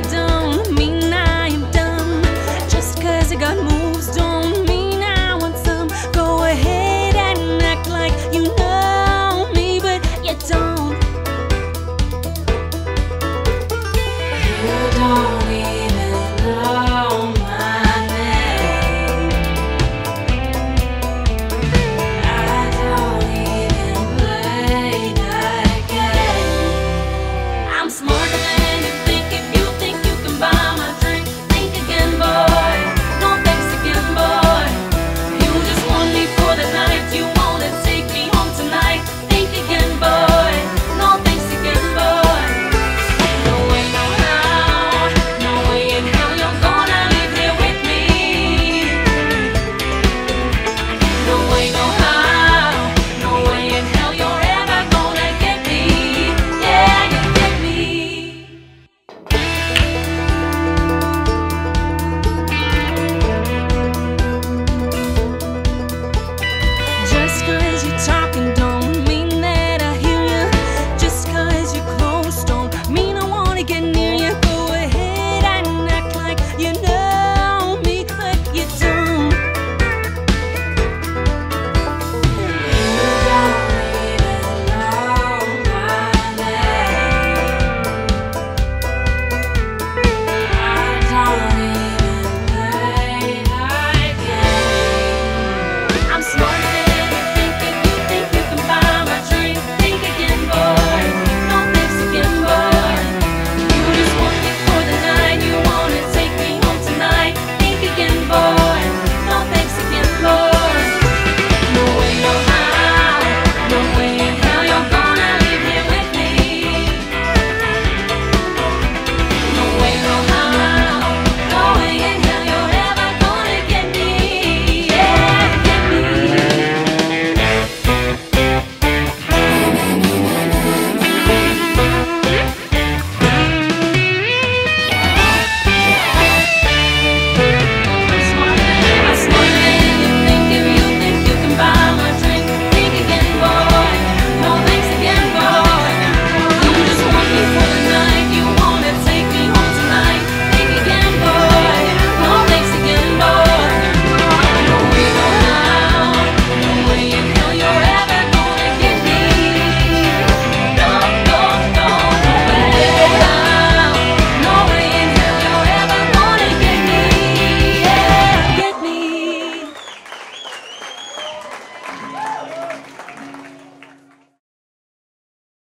don't